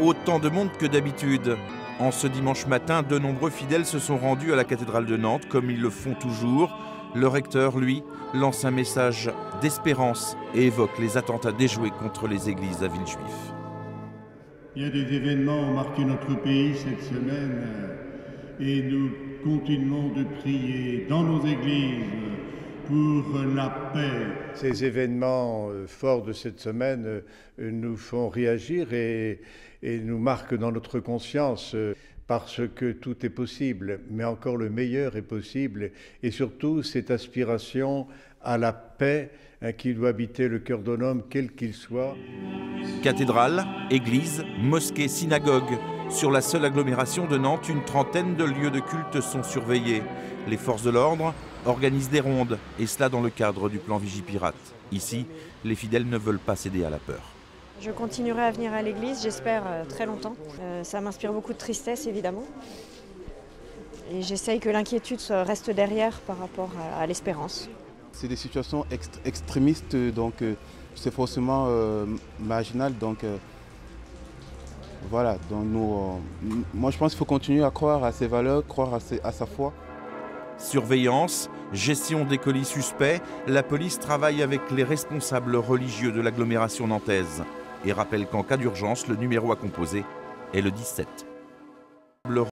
autant de monde que d'habitude. En ce dimanche matin, de nombreux fidèles se sont rendus à la cathédrale de Nantes, comme ils le font toujours. Le recteur, lui, lance un message d'espérance et évoque les attentats déjoués contre les églises à Villejuif. Il y a des événements ont marqué notre pays cette semaine et nous continuons de prier dans nos églises pour la paix. Ces événements euh, forts de cette semaine euh, nous font réagir et, et nous marquent dans notre conscience euh, parce que tout est possible, mais encore le meilleur est possible, et surtout cette aspiration à la paix hein, qui doit habiter le cœur d'un homme, quel qu'il soit. Cathédrale, église, mosquée, synagogue. Sur la seule agglomération de Nantes, une trentaine de lieux de culte sont surveillés. Les forces de l'ordre organisent des rondes, et cela dans le cadre du plan Vigipirate. Ici, les fidèles ne veulent pas céder à la peur. Je continuerai à venir à l'église, j'espère, euh, très longtemps. Euh, ça m'inspire beaucoup de tristesse, évidemment. Et j'essaye que l'inquiétude reste derrière par rapport à, à l'espérance. C'est des situations ext extrémistes, donc euh, c'est forcément euh, marginal. Donc euh, voilà, donc nous, moi je pense qu'il faut continuer à croire à ses valeurs, croire à, ses, à sa foi. Surveillance, gestion des colis suspects, la police travaille avec les responsables religieux de l'agglomération nantaise et rappelle qu'en cas d'urgence, le numéro à composer est le 17.